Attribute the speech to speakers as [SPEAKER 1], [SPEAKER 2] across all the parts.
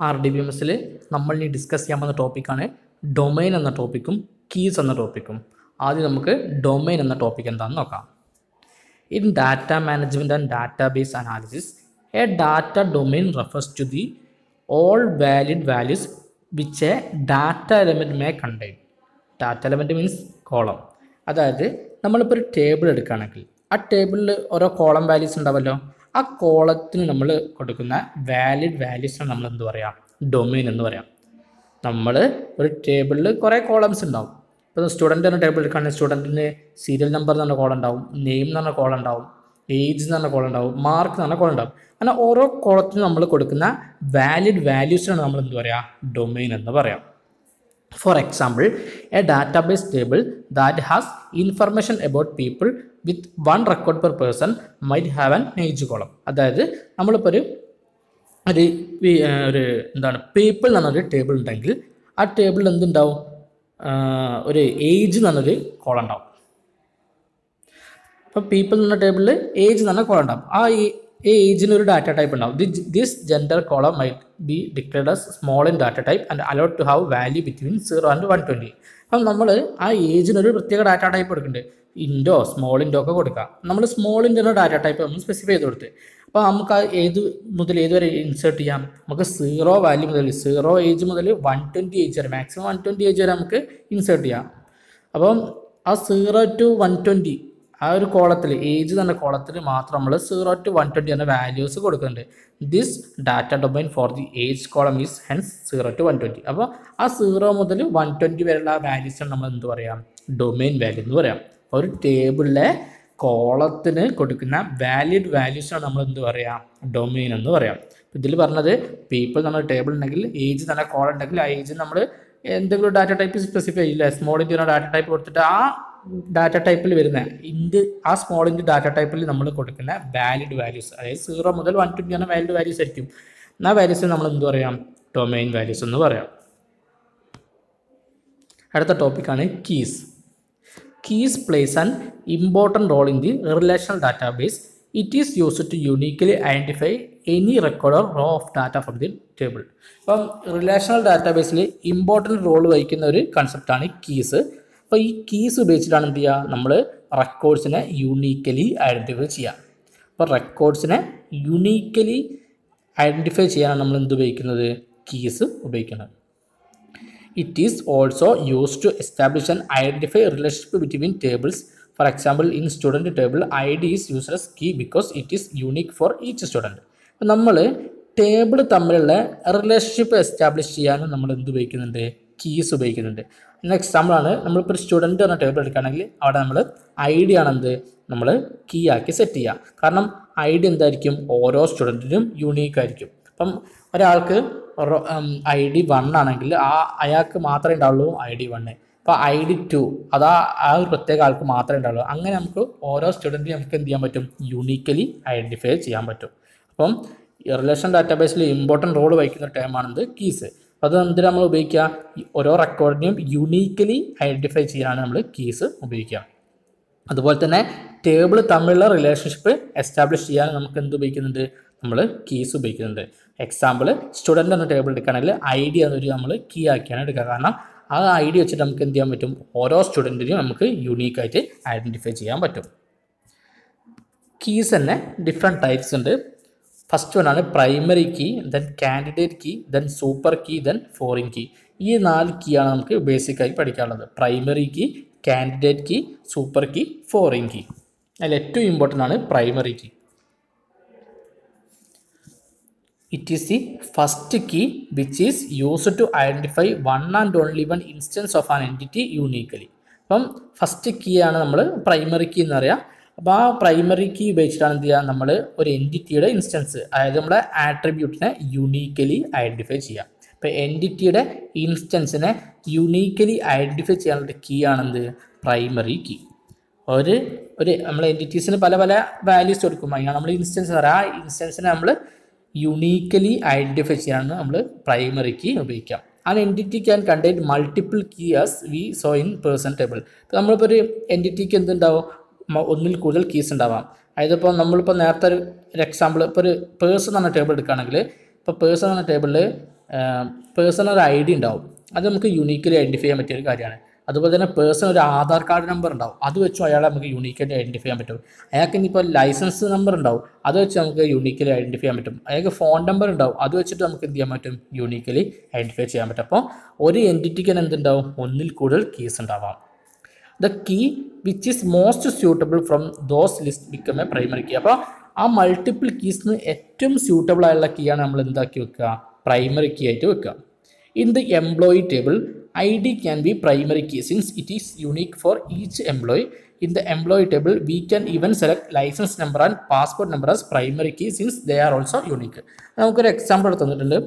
[SPEAKER 1] R D B M എസിൽ നമ്മൾ ഇനി ഡിസ്കസ് ചെയ്യാൻ പോകുന്ന ടോപ്പിക്കാണ് ഡൊമൈൻ എന്ന ടോപ്പിക്കും കീസ് എന്ന ടോപ്പിക്കും ആദ്യം നമുക്ക് ഡൊമൈൻ എന്ന ടോപ്പിക് എന്താണെന്ന് നോക്കാം. In data management and database analysis a data domain refers to the all valid values which a data element may contain data element means column അതായത് നമ്മളിപ്പോൾ ഒരു ടേബിൾ എടുക്കുകയാണെങ്കിൽ ആ ടേബിളിൽ ഓരോ കോളം വാല്യൂസ് ഉണ്ടാവുമല്ലോ ആ കോളത്തിന് നമ്മൾ കൊടുക്കുന്ന വാലിഡ് വാല്യൂസിന് നമ്മൾ എന്ത് പറയാം? ഡൊമൈൻ എന്ന് പറയാം. നമ്മൾ ഒരു ടേബിളിൽ കുറേ കോളംസ് ഉണ്ടാവും. ഇപ്പോൾ സ്റ്റുഡന്റ് എന്ന ടേബിൾ എടുക്കുകയാണെങ്കിൽ സ്റ്റുഡന്റിന് സീരിയൽ നമ്പർ എന്ന് പറഞ്ഞ കോളം ഉണ്ടാവും നെയിം എന്ന് പറഞ്ഞ കോളം ഉണ്ടാവും ഏജ് എന്ന് പറഞ്ഞ കോളം ഉണ്ടാവും മാർക്ക് എന്ന് പറഞ്ഞ കോളം ഉണ്ടാവും. അങ്ങനെ ഓരോ കോളത്തിനും നമ്മൾ കൊടുക്കുന്ന വാലിഡ് വാല്യൂസിനാണ് നമ്മൾ എന്ത് പറയുക ഡൊമൈൻ എന്ന് പറയാം. For example a database table that has information about people with one record per person might have an age column അതായത് നമ്മളിപ്പോൾ ഒരു ഒരു ഒരു എന്താണ് പീപ്പിൾ എന്ന് പറഞ്ഞൊരു ടേബിൾ ഉണ്ടെങ്കിൽ ആ ടേബിളിൽ എന്തുണ്ടാവും? ഒരു ഏജ് എന്ന് പറഞ്ഞൊരു കോളം ഉണ്ടാവും. അപ്പോൾ പീപ്പിൾ എന്ന ടേബിളിൽ ഏജ് എന്ന് പറഞ്ഞ കോളം ഉണ്ടാവും. ആ ഏജിന് ഒരു ഡാറ്റ ടൈപ്പ് ഉണ്ടാവും. This gender column might be declared as smallint data type and allowed to have value between zero and one twenty അപ്പം നമ്മൾ ആ ഏജിന് ഒരു പ്രത്യേക ഡാറ്റ ടൈപ്പ് കൊടുക്കുന്നുണ്ട് ഇൻഡോ സ്മോൾ ഇൻഡോ ഒക്കെ കൊടുക്കാം. നമ്മൾ സ്മോൾ ഇൻഡോ ഡാറ്റ ടൈപ്പ് നമ്മൾ സ്പെസിഫൈ ചെയ്ത് കൊടുത്ത്. അപ്പോൾ നമുക്ക് ഏത് മുതൽ ഏത് വരെ ഇൻസേർട്ട് ചെയ്യാം? നമുക്ക് സീറോ വാല്യൂ മുതൽ സീറോ ഏജ് മുതൽ വൺ ട്വന്റി ഏജ് വരെ മാക്സിമം വൺ ട്വന്റി ഏജ് വരെ നമുക്ക് ഇൻസേർട്ട് ചെയ്യാം. അപ്പം ആ സീറോ ടു വൺ ട്വന്റി ആ ഒരു കോളത്തിൽ ഏജ് തന്നെ കോളത്തിൽ മാത്രം നമ്മൾ സീറോ ടു വൺ ട്വന്റി എന്ന വാല്യൂസ് കൊടുക്കുന്നുണ്ട്. This data domain for the age column is hence zero to one twenty അപ്പോൾ ആ സീറോ മുതൽ വൺ ട്വന്റി വരെയുള്ള വാല്യൂസ് നമ്മൾ എന്ത് പറയാം? ഡൊമൈൻ വാല്യൂ എന്ന് പറയാം. ഒരു ടേബിളിലെ കോളത്തിന് കൊടുക്കുന്ന വാലിഡ് വാല്യൂസാണ് നമ്മൾ എന്ത് പറയാം? ഡൊമൈൻ എന്ന് പറയാം. ഇതിൽ പറഞ്ഞത് പീപ്പിൾ നമ്മൾ ടേബിൾ ഉണ്ടെങ്കിൽ ഏജ് തന്നെ കോളം ഉണ്ടെങ്കിൽ ആ ഏജ് നമ്മൾ എന്തെങ്കിലും ഡാറ്റ ടൈപ്പ് സ്പെസിഫൈ ചെയ്യില്ല? സ്മോൾ ഇന്റു ഡാറ്റ ടൈപ്പ് കൊടുത്തിട്ട് ആ ഡാറ്റ ടൈപ്പിൽ വരുന്ന. ഇൻഡ് ആ സ്മോൾ ഇൻഡ് ഡാറ്റ ടൈപ്പിൽ നമ്മൾ കൊടുക്കുന്ന വാലിഡ് വാല്യൂസ് അതായത് സീറോ മുതൽ വൺ ട്വന്റി എന്ന വാലിഡ് വാല്യൂസ് ആയിരിക്കും. ആ വാല്യൂസ് നമ്മൾ എന്ത് പറയാം? ഡൊമൈൻ വാല്യൂസ് എന്ന് പറയാം. അടുത്ത ടോപ്പിക്കാണ് keys keys plays an important role in the relational database. It is used to uniquely identify any record or row of data from the table. അപ്പം റിലേഷണൽ ഡാറ്റാബേസിൽ ഇമ്പോർട്ടന്റ് റോൾ വഹിക്കുന്ന ഒരു കൺസെപ്റ്റാണ് കീസ് അപ്പോൾ ഈ കീസ് ഉപയോഗിച്ചിട്ടാണ് എന്ത് ചെയ്യുക? നമ്മൾ റെക്കോർഡ്സിനെ യൂണീക്കലി ഐഡന്റിഫൈ ചെയ്യുക. അപ്പോൾ റെക്കോർഡ്സിനെ യൂണീക്കലി ഐഡന്റിഫൈ ചെയ്യാനാണ് നമ്മൾ എന്ത് ഉപയോഗിക്കുന്നത്? കീസ് ഉപയോഗിക്കുന്നത്. It is also use to establish and identify relationship between tables for example in student table I D is as key because it is unique for each student. അപ്പം നമ്മൾ table തമ്മിലുള്ള relationship establish ചെയ്യാനും നമ്മൾ എന്ത് ഉപയോഗിക്കുന്നുണ്ട്? Keys ഉപയോഗിക്കുന്നുണ്ട്. എന്ന എക്സാമ്പിളാണ് നമ്മളിപ്പോൾ ഒരു സ്റ്റുഡന്റ് എന്ന ടേബിൾ എടുക്കുകയാണെങ്കിൽ അവിടെ നമ്മൾ ഐ ഡി ആണെന്ത് നമ്മൾ കീ ആക്കി സെറ്റ് ചെയ്യുക. കാരണം ഐ ഡി എന്തായിരിക്കും? ഓരോ സ്റ്റുഡന്റിനും യൂണീക്ക് ആയിരിക്കും. അപ്പം ഒരാൾക്ക് ഐ ഡി വൺ ആണെങ്കിൽ ആ അയാൾക്ക് മാത്രമേ ഉണ്ടാവുള്ളൂ ഐ ഡി വണ്ണ് അപ്പോൾ ഐ ഡി ടു അതാ ആ ഒരു പ്രത്യേക ആൾക്ക് മാത്രമേ ഉണ്ടാവുള്ളൂ. അങ്ങനെ നമുക്ക് ഓരോ സ്റ്റുഡന്റിനും നമുക്ക് എന്ത് ചെയ്യാൻ പറ്റും? യൂണീക്കലി ഐഡന്റിഫൈ ചെയ്യാൻ പറ്റും. അപ്പം റിലേഷൻ ഡാറ്റാബേസിൽ ഇമ്പോർട്ടന്റ് റോൾ വഹിക്കുന്ന ടൈമാണെന്ത് കീസ് അത് എന്തിനാണ് നമ്മൾ ഉപയോഗിക്കുക? ഓരോ റെക്കോർഡിനെയും യൂണീക്കലി ഐഡന്റിഫൈ ചെയ്യാനാണ് നമ്മൾ കീസ് ഉപയോഗിക്കുക. അതുപോലെ തന്നെ ടേബിൾ തമ്മിലുള്ള റിലേഷൻഷിപ്പ് എസ്റ്റാബ്ലിഷ് ചെയ്യാൻ നമുക്ക് എന്ത് ഉപയോഗിക്കുന്നുണ്ട്? നമ്മൾ കീസ് ഉപയോഗിക്കുന്നുണ്ട്. എക്സാമ്പിൾ സ്റ്റുഡന്റ് എന്ന ടേബിൾ എടുക്കുകയാണെങ്കിൽ ഐ ഡി എന്നൊരു നമ്മൾ കീ ആക്കിയാണ് എടുക്കുക. കാരണം ആ ഐ ഡി വെച്ചിട്ട് നമുക്ക് എന്ത് ചെയ്യാൻ പറ്റും? ഓരോ സ്റ്റുഡന്റിനെയും നമുക്ക് യൂണീക്കായിട്ട് ഐഡന്റിഫൈ ചെയ്യാൻ പറ്റും. കീസ് തന്നെ ഡിഫറെന്റ് ടൈപ്സ് ഉണ്ട്. First വണ്ണാണ് primary key then candidate key then super key then foreign key ഈ നാല് കീ ആണ് നമുക്ക് ബേസിക്കായി പഠിക്കാനുള്ളത്. Primary key candidate key super key foreign key അതിൽ ഏറ്റവും ഇമ്പോർട്ടന്റ് ആണ് primary key it is the first key which is used to identify one and only one instance of an entity uniquely അപ്പം first key ആണ് നമ്മൾ primary key എന്ന് പറയുക അപ്പോൾ ആ പ്രൈമറി കീ ഉപയോഗിച്ചിട്ടാണ് എന്ത് ചെയ്യുക? നമ്മൾ ഒരു എന്റിറ്റിയുടെ ഇൻസ്റ്റൻസ് അതായത് നമ്മുടെ ആട്രിബ്യൂട്ടിനെ യൂണീക്കലി ഐഡന്റിഫൈ ചെയ്യുക. ഇപ്പോൾ എന്റിറ്റിയുടെ ഇൻസ്റ്റൻസിനെ യുണീക്കലി ഐഡന്റിഫൈ ചെയ്യാനുള്ള കീ ആണെന്ത് പ്രൈമറി കീ ഒരു ഒരു നമ്മൾ എന്റിറ്റീസിന് പല പല വാല്യൂസ് കൊടുക്കും. അതിനാണ് നമ്മൾ ഇൻസ്റ്റൻസ് പറയുക ആ ഇൻസ്റ്റൻസിനെ നമ്മൾ യുണീക്കലി ഐഡന്റിഫൈ ചെയ്യാനാണ് നമ്മൾ പ്രൈമറി കീ ഉപയോഗിക്കാം an entity can contain multiple keys we saw in person table ഇപ്പോൾ നമ്മളിപ്പോൾ ഒരു എന്റിറ്റിക്ക് എന്തുണ്ടാവും? ഒന്നിൽ കൂടുതൽ കീസ് ഉണ്ടാവാം. അതായത് ഇപ്പോൾ നമ്മളിപ്പോൾ നേരത്തെ ഒരു എക്സാമ്പിൾ ഇപ്പോൾ ഒരു പേഴ്സൺ എന്ന ടേബിൾ എടുക്കുകയാണെങ്കിൽ ഇപ്പോൾ പേഴ്സൺ എന്ന ടേബിളിൽ പേഴ്സണൽ ഐ ഡി ഉണ്ടാവും. അത് നമുക്ക് യുണീക്കലി ഐഡന്റിഫൈ ചെയ്യാൻ പറ്റിയ ഒരു കാര്യമാണ്. അതുപോലെ തന്നെ പേഴ്സൺ ഒരു ആധാർ കാർഡ് നമ്പർ ഉണ്ടാവും. അത് വെച്ചും അയാളെ നമുക്ക് യൂണിക്കായിട്ട് ഐഡന്റിഫൈ ചെയ്യാൻ പറ്റും. അയാൾക്ക് ഇനിയിപ്പോൾ ലൈസൻസ് നമ്പർ ഉണ്ടാവും. അത് വെച്ച് നമുക്ക് യൂണിക്കലി ഐഡന്റിഫൈ ചെയ്യാൻ പറ്റും. അയാൾക്ക് ഫോൺ നമ്പർ ഉണ്ടാവും. അത് വെച്ചിട്ട് നമുക്ക് എന്ത് ചെയ്യാൻ പറ്റും? യൂണിക്കലി ഐഡന്റിഫൈ ചെയ്യാൻ പറ്റും. അപ്പോൾ ഒരു എന്റിറ്റിക്ക് തന്നെ എന്തുണ്ടാവും? ഒന്നിൽ കൂടുതൽ കീസ് ഉണ്ടാവാം. The key which is most suitable from those list become a primary key അപ്പോൾ ആ മൾട്ടിപ്പിൾ കീസിന് ഏറ്റവും സ്യൂട്ടബിൾ ആയുള്ള കീയാണ് നമ്മൾ എന്താക്കി വെക്കുക? പ്രൈമറി കീ ആയിട്ട് വെക്കുക. In the employee table ID can be primary key since it is unique for each employee in the employee table we can even select licence number and passport number as primary key since they are also unique നമുക്കൊരു example തന്നിട്ടുണ്ട്.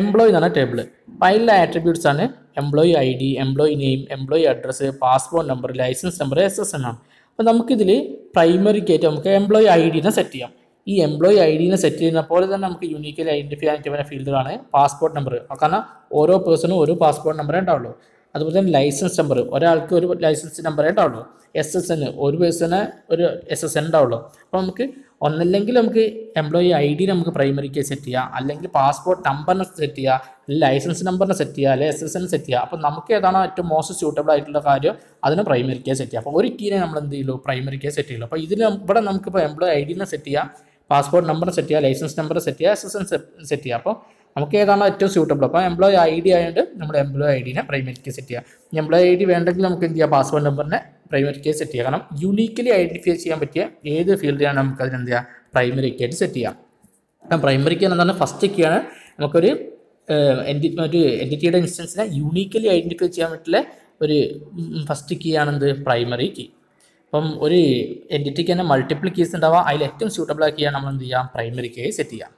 [SPEAKER 1] Employee എന്നാണ് table അതിലെ attributes ആണ്. Employee I D employee name employee address passport number licence number S S N ആണ്. അപ്പോൾ നമുക്കിതിൽ primary ആയിട്ട് നമുക്ക് എംപ്ലോയി ഐ ഡിനെ സെറ്റ് ചെയ്യാം. ഈ എംപ്ലോയി ഐ ഡിനെ സെറ്റ് ചെയ്യുന്ന പോലെ തന്നെ നമുക്ക് യൂണീക്കലി ഐഡന്റിഫൈ ചെയ്യാൻ ഫീൽഡാണ് പാസ്പോർട്ട് നമ്പർ കാരണം ഓരോ പേഴ്സണും ഒരു പാസ്പോർട്ട് നമ്പറേ ഉണ്ടാവുള്ളൂ. അതുപോലെ തന്നെ ലൈസൻസ് നമ്പർ ഒരാൾക്ക് ഒരു ലൈസൻസ് നമ്പറേ ഉണ്ടാവുള്ളൂ. എസ് എസ് എൻ ഒരു പേഴ്സണ് ഒരു എസ് എസ് എൻ ഉണ്ടാവുള്ളൂ. അപ്പോൾ നമുക്ക് ഒന്നല്ലെങ്കിൽ നമുക്ക് എംപ്ലോയി ഐ ഡി നമുക്ക് പ്രൈമറിക്ക് സെറ്റ് ചെയ്യാം. അല്ലെങ്കിൽ പാസ്പോർട്ട് നമ്പറിനെ സെറ്റ് ചെയ്യുക അല്ലെങ്കിൽ ലൈസൻസ് നമ്പറിനെ സെറ്റ് ചെയ്യുക അല്ലെങ്കിൽ എസ് എസ് എൻ സെറ്റ് ചെയ്യുക അപ്പോൾ നമുക്ക് ഏതാണോ ഏറ്റവും മോസ്റ്റ് സ്യൂട്ടബിൾ ആയിട്ടുള്ള കാര്യം? അതിന് പ്രൈമറി കേ സെറ്റ് ചെയ്യാം. അപ്പോൾ ഒരു കീനെ നമ്മൾ എന്ത് ചെയ്യുള്ളൂ? പ്രൈമറി കേ സെറ്റ് ചെയ്യുള്ളൂ. അപ്പോൾ ഇതിൽ ഇവിടെ നമുക്കിപ്പോൾ എംപ്ലോയി ഐ ഡിനെ സെറ്റ് ചെയ്യാം. പാസ്പോർട്ട് നമ്പർ സെറ്റ് ചെയ്യുക ലൈസൻസ് നമ്പർ സെറ്റ് ചെയ്യുക എസ് സെറ്റ് ചെയ്യുക. അപ്പോൾ നമുക്ക് ഏതാണോ ഏറ്റവും സ്യൂട്ടബിൾ അപ്പോൾ എംപ്ലോയി ഐ ഡി ആയതുകൊണ്ട് നമ്മൾ എംപ്ലോയി ഐ ഡിനെ പ്രൈമറിക്ക് സെറ്റ് ചെയ്യുക. എംപ്ലോയി ഐ ഡി വേണ്ടെങ്കിൽ നമുക്ക് എന്ത് ചെയ്യാം? പാസ്പോർട്ട് നമ്പറിനെ പ്രൈമറിക്ക് സെറ്റ് ചെയ്യുക. കാരണം യുണീക്കലി ഐഡന്റിഫൈ ചെയ്യാൻ പറ്റിയ ഏത് ഫീൽഡിലാണ് നമുക്ക് അതിനെന്ത് ചെയ്യുക പ്രൈമറിക്ക് ആയിട്ട് സെറ്റ് ചെയ്യാം. അപ്പം പ്രൈമറിക്ക് എന്താണ് ഫസ്റ്റ് കീയാണ് നമുക്കൊരു എന്റി ഒരു എന്റിറ്റിയുടെ ഇൻസ്റ്റൻസിനെ യൂണീക്കലി ഐഡന്റിഫൈ ചെയ്യാൻ പറ്റില്ല. ഒരു ഫസ്റ്റ് കീ ആണെന്ത്? പ്രൈമറി കീ അപ്പം ഒരു എന്റിറ്റിക്ക് തന്നെ മൾട്ടിപ്പിൾ കീസ് ഉണ്ടാവുക അതിൽ ഏറ്റവും സ്യൂട്ടബിൾ ആക്കിയാണ് നമ്മൾ എന്ത് ചെയ്യാം? പ്രൈമറി കീ സെറ്റ് ചെയ്യാം.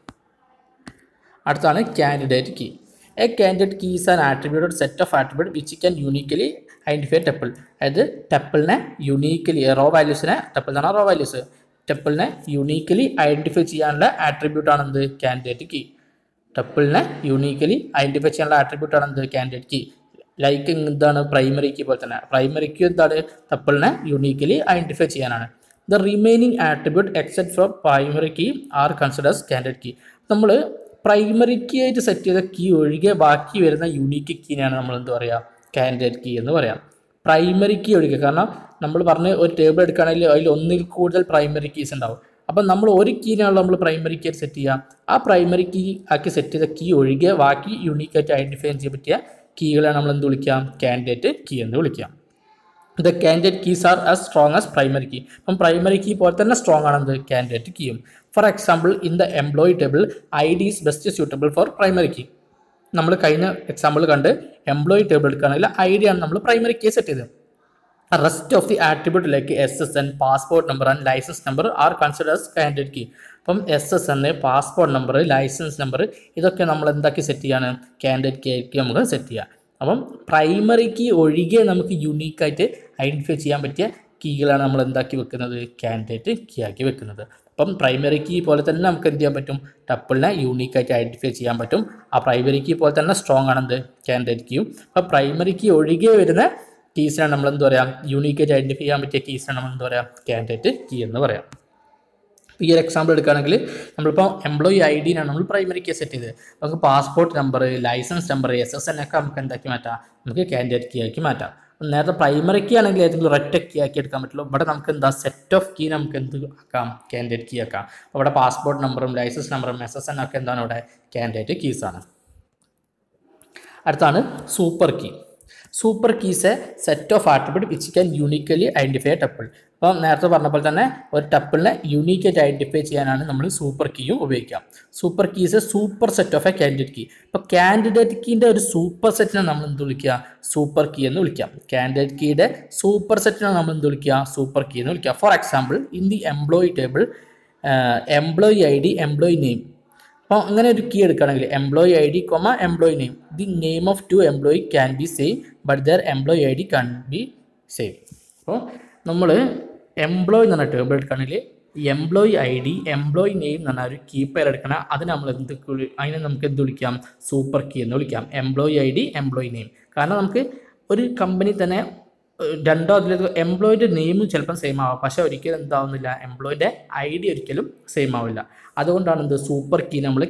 [SPEAKER 1] അടുത്താണ് candidate key a candidate key is an attributed set of attribute which can uniquely identify tuple അതായത് ടെപ്പിളിനെ യൂണീക്കലി റോ വാല്യൂസിനെ ടെപ്പിൾ എന്നാണ് റോ വാല്യൂസ് ടെപ്പിളിനെ യൂണീക്കലി ഐഡന്റിഫൈ ചെയ്യാനുള്ള ആട്രിബ്യൂട്ട് ആണ് എന്ത്? കാൻഡിഡേറ്റ് കീ ടെപ്പിളിനെ യൂണീക്കലി ഐഡന്റിഫൈ ചെയ്യാനുള്ള ആട്രിബ്യൂട്ട് ആണ് എന്ത്? കാൻഡിഡേറ്റ് കീ ലൈക്ക് എന്താണ് പ്രൈമറിക്ക് പോലെ തന്നെ. പ്രൈമറിക്ക് എന്താണ്? തപ്പിളിനെ യുണീക്കലി ഐഡന്റിഫൈ ചെയ്യാനാണ്. The remaining attribute except from primary key are considers candidate key നമ്മൾ പ്രൈമറി കീ ആയിട്ട് സെറ്റ് ചെയ്ത കീ ഒഴികെ ബാക്കി വരുന്ന യുണീക്ക് കീനെയാണ് നമ്മൾ എന്ത് പറയുക കാൻഡിഡേറ്റ് കീ എന്ന് പറയാം. പ്രൈമറി കീ ഒഴികെ. കാരണം നമ്മൾ പറഞ്ഞ് ഒരു ടേബിൾ എടുക്കുകയാണെങ്കിൽ അതിൽ ഒന്നിൽ കൂടുതൽ പ്രൈമറി കീസ് ഉണ്ടാവും. അപ്പം നമ്മൾ ഒരു കീനാണല്ലോ നമ്മൾ പ്രൈമറി കീ ആയിട്ട് സെറ്റ് ചെയ്യുക. ആ പ്രൈമറി കീ ആക്കി സെറ്റ് ചെയ്ത കീ ഒഴികെ ബാക്കി യുണീക്കായിട്ട് ഐഡന്റിഫൈ ചെയ്യാൻ പറ്റിയ കീകളെ നമ്മൾ എന്ത് വിളിക്കാം? കാൻഡിഡേറ്റ് കീ എന്ന് വിളിക്കാം. The candidate keys are as strong as primary key അപ്പം പ്രൈമറി കീ പോലെ തന്നെ സ്ട്രോങ് ആണ് എന്ത്? കാൻഡിഡേറ്റ് കീയും for example in the employee table I D is best suitable for primary key നമ്മൾ കഴിഞ്ഞ എക്സാമ്പിൾ കണ്ട് എംപ്ലോയി ടേബിൾ എടുക്കുകയാണെങ്കിൽ ഐ ഡി ആണ് നമ്മൾ പ്രൈമറി കീ സെറ്റ് ചെയ്തത്. Rest of the attribute like S S N passport number and licence number are considers candidate key അപ്പം S S N passport number licence number ഇതൊക്കെ നമ്മൾ എന്താക്കി set ചെയ്യാണ്? Candidate key നമുക്ക് set ചെയ്യാം. അപ്പം primary key ഒഴികെ നമുക്ക് യുണീക്കായിട്ട് ഐഡന്റിഫൈ ചെയ്യാൻ പറ്റിയ കീകളാണ് നമ്മൾ എന്താക്കി വെക്കുന്നത്? കാൻഡിഡേറ്റ് കീ ആക്കി വെക്കുന്നത്. അപ്പം പ്രൈമറി കീ പോലെ തന്നെ നമുക്ക് എന്ത് ചെയ്യാൻ പറ്റും? ടപ്പിളിനെ യൂണീക്കായിട്ട് ഐഡന്റിഫൈ ചെയ്യാൻ പറ്റും. ആ പ്രൈമറി കീ പോലെ തന്നെ സ്ട്രോങ് ആണെന്ത്? കാൻഡിഡേറ്റ് കീയും അപ്പോൾ പ്രൈമറി കീ ഒഴികെ വരുന്ന കീസിനാണ് നമ്മൾ എന്താ പറയുക യൂണീക്കായിട്ട് ഐഡന്റിഫൈ ചെയ്യാൻ പറ്റിയ കീസിനെ നമ്മൾ എന്താ പറയുക കാൻഡിഡേറ്റ് കീ എന്ന് പറയാം. ഈ ഒരു എക്സാമ്പിൾ എടുക്കുകയാണെങ്കിൽ നമ്മളിപ്പോൾ എംപ്ലോയി ഐ ഡിനാണ് നമ്മൾ പ്രൈമറി കീ സെറ്റ് ചെയ്ത് നമുക്ക് passport number licence number S S N ഒക്കെ നമുക്ക് എന്താക്കി മാറ്റാം? നമുക്ക് കാൻഡിഡേറ്റ് കീ ആക്കി മാറ്റാം. നേരത്തെ പ്രൈമറി കീ ആണെങ്കിൽ ഏതെങ്കിലും ഒരൊറ്റ കീ ആക്കി എടുക്കാൻ പറ്റുള്ളൂ. ഇവിടെ നമുക്ക് എന്താ? സെറ്റ് ഓഫ് കീ നമുക്ക് എന്ത് ആക്കാം? കാൻഡിഡേറ്റ് കീ ആക്കാം. അവിടെ പാസ്പോർട്ട് നമ്പറും ലൈസൻസ് നമ്പറും എസ് എസ് എൻ ഒക്കെ എന്താണ് ഇവിടെ? കാൻഡിഡേറ്റ് കീസാണ് അടുത്താണ് super key super keys a set of attribute which can uniquely identify tuple അപ്പം നേരത്തെ പറഞ്ഞ പോലെ തന്നെ ഒരു ടപ്പിളിനെ യൂണീക്കായിട്ട് ഐഡന്റിഫൈ ചെയ്യാനാണ് നമ്മൾ സൂപ്പർ കീയും ഉപയോഗിക്കാം super keys super set of a candidate key അപ്പോൾ കാൻഡിഡേറ്റ് കീന്റെ ഒരു സൂപ്പർ സെറ്റിനെ നമ്മൾ എന്ത് വിളിക്കുക? സൂപ്പർ കീ എന്ന് വിളിക്കാം. കാൻഡിഡേറ്റ് കീയുടെ സൂപ്പർ സെറ്റിനെ നമ്മൾ എന്ത് വിളിക്കുക? സൂപ്പർ കീ എന്ന് വിളിക്കുക. For example in the employee table employee I D employee name അപ്പോൾ അങ്ങനെ ഒരു കീ എടുക്കുകയാണെങ്കിൽ employee I D comma employee name the name of two employee can be same but their employee I D can be same അപ്പോൾ നമ്മൾ employee എന്ന് പറഞ്ഞ table എടുക്കുകയാണെങ്കിൽ employee I D employee name എന്ന് പറഞ്ഞ ഒരു കീ പെയർ എടുക്കണം അതിന് നമ്മൾ എന്ത് അതിനെ നമുക്ക് എന്ത് വിളിക്കാം? സൂപ്പർ കീ എന്ന് വിളിക്കാം. Employee I D employee name കാരണം നമുക്ക് ഒരു കമ്പനി തന്നെ രണ്ടോ അതിലേക്ക് എംപ്ലോയിന്റെ നെയിമും ചിലപ്പം സെയിം ആവാം. പക്ഷേ ഒരിക്കലും എന്താവുന്നില്ല എംപ്ലോയിന്റെ ഐ ഡി ഒരിക്കലും സെയിം ആവില്ല. അതുകൊണ്ടാണ് എന്ത് സൂപ്പർ കീ നമ്മൾ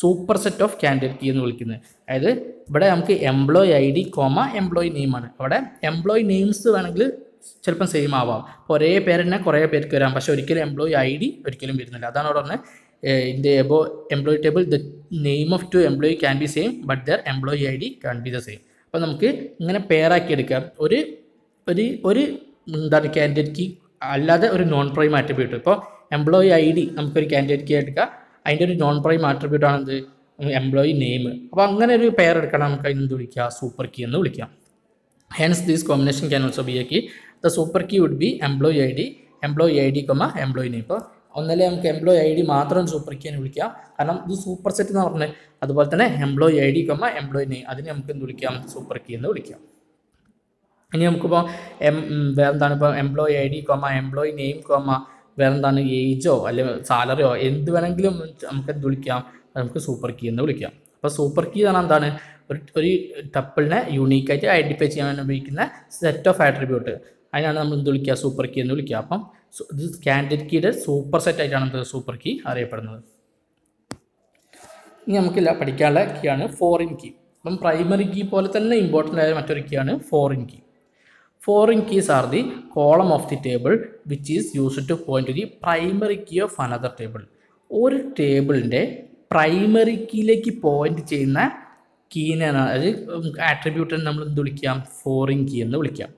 [SPEAKER 1] super set of candidate key എന്ന് വിളിക്കുന്നത്. അതായത് ഇവിടെ നമുക്ക് employee I D comma employee നെയിമാണ് അവിടെ എംപ്ലോയി നെയിംസ് വേണമെങ്കിൽ ചിലപ്പം സെയിം ആവാം. ഒരേ പേര് തന്നെ കുറേ പേർക്ക് വരാം. പക്ഷേ ഒരിക്കലും എംപ്ലോയി ഐ ഡി ഒരിക്കലും വരുന്നില്ല. അതാണ് അവിടെ പറഞ്ഞത്. In the above employee table the name of two employee can be same but their employee I D can be the same അപ്പോൾ നമുക്ക് ഇങ്ങനെ പെയറാക്കി എടുക്കാം. ഒരു ഒരു ഒരു എന്താണ് ക്യാൻഡിഡേറ്റ് കീ അല്ലാതെ ഒരു നോൺ പ്രൈം ആട്രിബ്യൂട്ട് ഇപ്പോൾ എംപ്ലോയി ഐ ഡി നമുക്കൊരു ക്യാൻഡിഡേറ്റ് കീ എടുക്കാം. അതിന്റെ ഒരു നോൺ പ്രൈം ആട്രിബ്യൂട്ട് ആണെന്ത് എംപ്ലോയി നെയിം അപ്പോൾ അങ്ങനെ ഒരു പെയർ എടുക്കണം. നമുക്ക് അതിന് എന്ത് വിളിക്കുക സൂപ്പർ കീ എന്ന് വിളിക്കാം. Hence these combination can also be a key the super key would be employee I D employee I D comma employee name ഇപ്പോൾ ഒന്നല്ലേ നമുക്ക് എംപ്ലോയി ഐ ഡി മാത്രം സൂപ്പർ കീ എന്ന് വിളിക്കാം. കാരണം ഇത് സൂപ്പർ സെറ്റ് എന്ന് പറഞ്ഞത് അതുപോലെ തന്നെ employee I D comma employee name അതിന് നമുക്ക് എന്ത് വിളിക്കാം? സൂപ്പർ കീ എന്ന് വിളിക്കാം. ഇനി നമുക്കിപ്പോൾ എം വേറെന്താണ് ഇപ്പോൾ employee I D comma employee name comma വേറെന്താണ് ഏജോ അല്ലെങ്കിൽ സാലറിയോ എന്ത് വേണമെങ്കിലും നമുക്ക് എന്ത് വിളിക്കാം? നമുക്ക് സൂപ്പർ കീ എന്ന് വിളിക്കാം. അപ്പോൾ സൂപ്പർ കീ എന്ന് പറഞ്ഞാൽ എന്താണ്? ഒരു ഒരു ടപ്പിളിനെ യൂണീക്കായിട്ട് ഐഡന്റിഫൈ ചെയ്യാൻ ഉപയോഗിക്കുന്ന സെറ്റ് ഓഫ് ആട്രിബ്യൂട്ട് അതിനാണ് നമ്മൾ എന്ത് വിളിക്കുക? സൂപ്പർ കീ എന്ന് വിളിക്കുക. അപ്പം ഇത് കാൻഡിഡേറ്റ് കീയുടെ സൂപ്പർ സെറ്റ് ആയിട്ടാണ് സൂപ്പർ കീ അറിയപ്പെടുന്നത്. ഇനി നമുക്കില്ല പഠിക്കാനുള്ള കീയാണ് ഫോറിൻ കീ അപ്പം പ്രൈമറി കീ പോലെ തന്നെ ഇമ്പോർട്ടന്റ് ആയ മറ്റൊരു കീയാണ് foreign key foreign keys are the column of the table which is used to point to the primary key of another table ഒരു ടേബിളിന്റെ പ്രൈമറി കീയിലേക്ക് പോയിന്റ് ചെയ്യുന്ന കീനാണ് അതായത് ആട്രിബ്യൂട്ടിനെ നമ്മൾ എന്ത് വിളിക്കാം? ഫോറിൻ കീ എന്ന് വിളിക്കാം.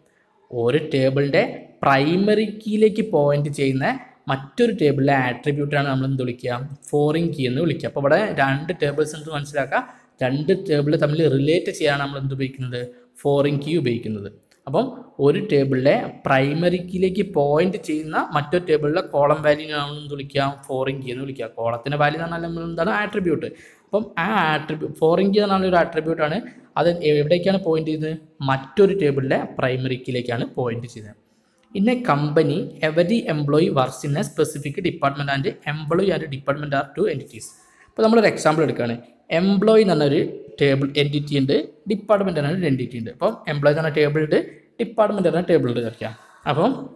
[SPEAKER 1] ഒരു ടേബിളിന്റെ പ്രൈമറി കീയിലേക്ക് പോയിന്റ് ചെയ്യുന്ന മറ്റൊരു ടേബിളിലെ ആട്രിബ്യൂട്ടാണ് നമ്മൾ എന്ത് വിളിക്കാം? ഫോറിൻ കീ എന്ന് വിളിക്കുക അപ്പോൾ ഇവിടെ രണ്ട് ടേബിൾസ് എന്ന് മനസ്സിലാക്കാം. രണ്ട് ടേബിൾ തമ്മിൽ റിലേറ്റ് ചെയ്യാനാണ് നമ്മൾ എന്ത് ഉപയോഗിക്കുന്നത്? ഫോറിൻ കീ ഉപയോഗിക്കുന്നത്. അപ്പം ഒരു ടേബിളിലെ പ്രൈമറി കീയിലേക്ക് പോയിന്റ് ചെയ്യുന്ന മറ്റൊരു ടേബിളിലെ കോളം വാല്യൂ എന്ത് വിളിക്കുക ഫോറിൻ കീ എന്ന് വിളിക്കാം. കോളത്തിന്റെ വാല്യൂ എന്ന് പറഞ്ഞാൽ നമ്മൾ എന്താണ്? ആട്രിബ്യൂട്ട് അപ്പം ആ ആട്രിബ്യൂട്ട് ഫോറിൻ കീ എന്ന് പറഞ്ഞ ഒരു ആണ്. അത് എവിടേക്കാണ് പോയിന്റ് ചെയ്യുന്നത് മറ്റൊരു ടേബിളിലെ പ്രൈമറി കീയിലേക്കാണ് പോയിന്റ് ചെയ്യുന്നത് in a company every employee works in a specific department and employee and department are two entities അപ്പോൾ നമ്മളൊരു എക്സാമ്പിൾ എടുക്കുകയാണ് എംപ്ലോയി എന്ന് പറഞ്ഞൊരു ടേബിൾ എന്റിറ്റി ഉണ്ട്. ഡിപ്പാർട്ട്മെന്റ് എന്ന് പറഞ്ഞൊരു എന്റിറ്റി ഉണ്ട്. അപ്പം എംപ്ലോയി എന്ന് പറഞ്ഞ ടേബിൾ ഉണ്ട്. ഡിപ്പാർട്ട്മെന്റ് പറഞ്ഞ ടേബിൾ ഉണ്ട് വരയ്ക്കാം അപ്പം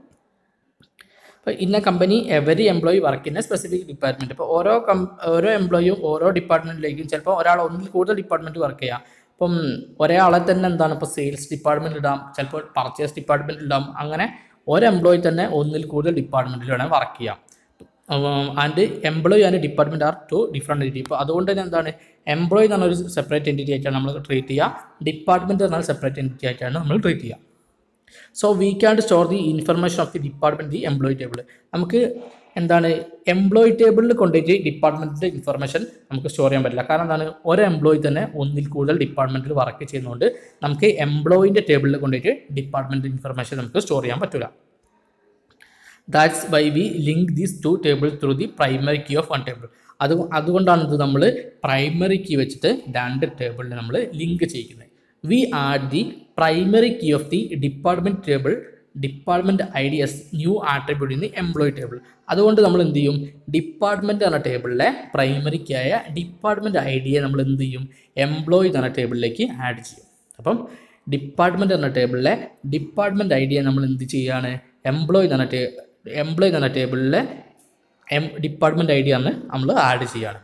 [SPEAKER 1] ഇപ്പോൾ in a company every employee work a specific department ഇപ്പോൾ ഓരോ കം ഓരോ എംപ്ലോയിയും ഓരോ ഡിപ്പാർട്ട്മെന്റിലേക്കും ചിലപ്പോൾ ഒരാൾ ഒന്നിൽ കൂടുതൽ ഡിപ്പാർട്ട്മെന്റ് വർക്ക് ചെയ്യാം. അപ്പം ഒരാളെ തന്നെ എന്താണ്? ഇപ്പോൾ സെയിൽസ് ഡിപ്പാർട്ട്മെന്റ് ഇടാം. ചിലപ്പോൾ പർച്ചേസ് ഡിപ്പാർട്ട്മെന്റ് ഇടാം. അങ്ങനെ ഒരു എംപ്ലോയി തന്നെ ഒന്നിൽ കൂടുതൽ ഡിപ്പാർട്ട്മെന്റിൽ വേണം വർക്ക് ചെയ്യാം. And employee and department are two different entity ഇപ്പോൾ അതുകൊണ്ട് തന്നെ എന്താണ്? എംപ്ലോയി എന്ന് പറഞ്ഞൊരു സെപ്പറേറ്റ് എന്റിറ്റി ആയിട്ടാണ് നമ്മൾ ട്രീറ്റ് ചെയ്യുക. ഡിപ്പാർട്ട്മെന്റ് എന്ന് പറഞ്ഞാൽ സെപ്പറേറ്റ് എന്റിറ്റി ആയിട്ടാണ് നമ്മൾ ട്രീറ്റ് ചെയ്യുക. So we can store the information of the department the employee table നമുക്ക് എന്താണ്? എംപ്ലോയി ടേബിളിൽ കൊണ്ടുപോയിട്ട് ഡിപ്പാർട്ട്മെന്റിന്റെ ഇൻഫർമേഷൻ നമുക്ക് സ്റ്റോർ ചെയ്യാൻ പറ്റില്ല. കാരണം എന്താണ്? ഒരു എംപ്ലോയി തന്നെ ഒന്നിൽ കൂടുതൽ ഡിപ്പാർട്ട്മെന്റിൽ വർക്ക് ചെയ്യുന്നതുകൊണ്ട് നമുക്ക് എംപ്ലോയിന്റെ ടേബിളിൽ കൊണ്ടുപോയിട്ട് ഡിപ്പാർട്ട്മെന്റ് ഇൻഫർമേഷൻ നമുക്ക് സ്റ്റോർ ചെയ്യാൻ പറ്റില്ല that's why we link these two table through the primary key of one table അത് അതുകൊണ്ടാണ് ഇത് നമ്മൾ പ്രൈമറി കീ വെച്ചിട്ട് രണ്ട് ടേബിളിൽ നമ്മൾ link ചെയ്യിക്കുന്നത് we add the primary key of the department table department I D as new ആട്രിബ്യൂട്ടിൽ നിന്ന് employee table അതുകൊണ്ട് നമ്മൾ എന്ത് ചെയ്യും? ഡിപ്പാർട്ട്മെന്റ് എന്ന ടേബിളിലെ പ്രൈമറിക്കായ ഡിപ്പാർട്ട്മെന്റ് ഐ ഡിയെ നമ്മൾ എന്ത് ചെയ്യും? എംപ്ലോയി എന്ന ടേബിളിലേക്ക് ആഡ് ചെയ്യും. അപ്പം ഡിപ്പാർട്ട്മെന്റ് എന്ന ടേബിളിലെ ഡിപ്പാർട്ട്മെന്റ് ഐ ഡിയെ നമ്മൾ എന്ത് ചെയ്യുകയാണ് എംപ്ലോയി എന്ന എംപ്ലോയി എന്ന ടേബിളിലെ എം ഡിപ്പാർട്ട്മെന്റ് ഐ ഡി ആണ് നമ്മൾ ആഡ് ചെയ്യുകയാണ്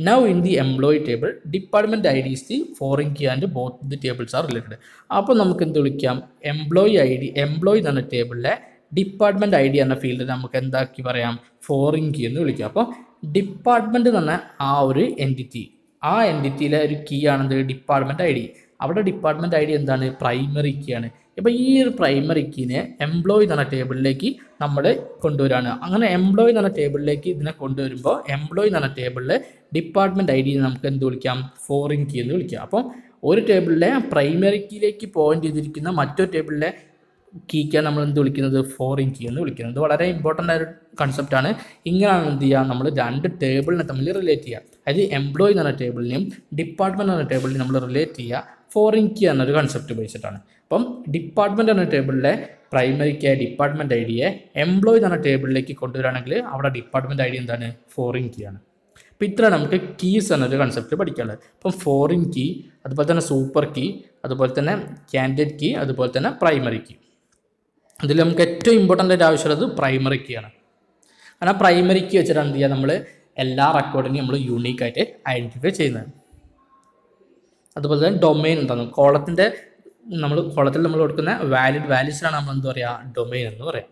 [SPEAKER 1] now in the employee table department I D is the foreign key and both the tables are related അപ്പോൾ നമുക്ക് എന്ത് വിളിക്കാം? എംപ്ലോയി ഐ ഡി എംപ്ലോയി എന്ന ടേബിളിലെ ഡിപ്പാർട്ട്മെന്റ് ഐ ഡി എന്ന ഫീൽഡ് നമുക്ക് എന്താക്കി പറയാം? ഫോറിൻ കീ എന്ന് വിളിക്കാം. അപ്പോൾ ഡിപ്പാർട്ട്മെന്റ് പറഞ്ഞ ആ ഒരു എന്റിറ്റി ആ എന്റിറ്റിയിലെ ഒരു കീ ആണെന്ത് ഡിപ്പാർട്ട്മെന്റ് ഐ ഡി. അവിടെ ഡിപ്പാർട്ട്മെന്റ് ഐ ഡി എന്താണ്? പ്രൈമറി കീ ആണ്. അപ്പോൾ ഈ ഒരു പ്രൈമറി കീനെ എംപ്ലോയി എന്ന ടേബിളിലേക്ക് നമ്മൾ കൊണ്ടുവരാണ്. അങ്ങനെ എംപ്ലോയി എന്ന ടേബിളിലേക്ക് ഇതിനെ കൊണ്ടുവരുമ്പോൾ എംപ്ലോയി എന്ന ടേബിളിൽ ഡിപ്പാർട്ട്മെന്റ് ഐ ഡിയെ നമുക്ക് എന്ത് വിളിക്കാം? ഫോറിൻ കീ എന്ന് വിളിക്കാം. അപ്പം ഒരു ടേബിളിലെ പ്രൈമറി കീയിലേക്ക് പോയിന്റ് ചെയ്തിരിക്കുന്ന മറ്റൊരു ടേബിളിലെ കീക്കാണ് നമ്മൾ എന്ത് വിളിക്കുന്നത്? ഫോറിൻ കീ എന്ന് വിളിക്കുന്നത്. വളരെ ഇമ്പോർട്ടന്റ് ആയ ഒരു കൺസെപ്റ്റാണ് ഇങ്ങനെയാണ് എന്ത് ചെയ്യുക? നമ്മൾ രണ്ട് ടേബിളിനെ തമ്മിൽ റിലേറ്റ് ചെയ്യുക. അതായത് എംപ്ലോയി എന്ന് പറഞ്ഞ ടേബിളിനെയും ഡിപ്പാർട്ട്മെന്റ് എന്ന ടേബിളിനെയും നമ്മൾ റിലേറ്റ് ചെയ്യുക. ഫോറിൻ കീ എന്നൊരു കൺസെപ്റ്റ് ഉപയോഗിച്ചിട്ടാണ്. അപ്പം ഡിപ്പാർട്ട്മെന്റ് എന്ന ടേബിളിലെ പ്രൈമറി കീ ഡിപ്പാർട്ട്മെന്റ് ഐ ഡിയെ എംപ്ലോയി എന്ന ടേബിളിലേക്ക് കൊണ്ടുവരികയാണെങ്കിൽ അവിടെ ഡിപ്പാർട്ട്മെന്റ് ഐ ഡി എന്താണ്? ഫോറിൻ കീ ആണ്. അപ്പോൾ ഇത്ര നമുക്ക് കീസ് എന്നൊരു കൺസെപ്റ്റ് പഠിക്കാനുള്ളത്. അപ്പം ഫോറിൻ കീ അതുപോലെ തന്നെ സൂപ്പർ കീ അതുപോലെ തന്നെ ക്യാൻഡിഡേറ്റ് കീ അതുപോലെ തന്നെ പ്രൈമറി കീ ഇതിൽ നമുക്ക് ഏറ്റവും ഇമ്പോർട്ടന്റ് ആയിട്ട് ആവശ്യമുള്ളത് പ്രൈമറി കീ ആണ്. കാരണം പ്രൈമറി കീ വെച്ചിട്ടാണ് എന്ത് ചെയ്യുക നമ്മൾ എല്ലാ റെക്കോർഡിനെയും നമ്മൾ യൂണീക്കായിട്ട് ഐഡന്റിഫൈ ചെയ്യുന്നത് അതുപോലെ തന്നെ ഡൊമൈൻ ഉണ്ടാകും കോളത്തിന്റെ നമ്മൾ കോളത്തിൽ നമ്മൾ കൊടുക്കുന്ന വാലിഡ് വാല്യൂസിനാണ് നമ്മൾ എന്താ പറയുക ഡൊമൈൻ എന്ന് പറയാം.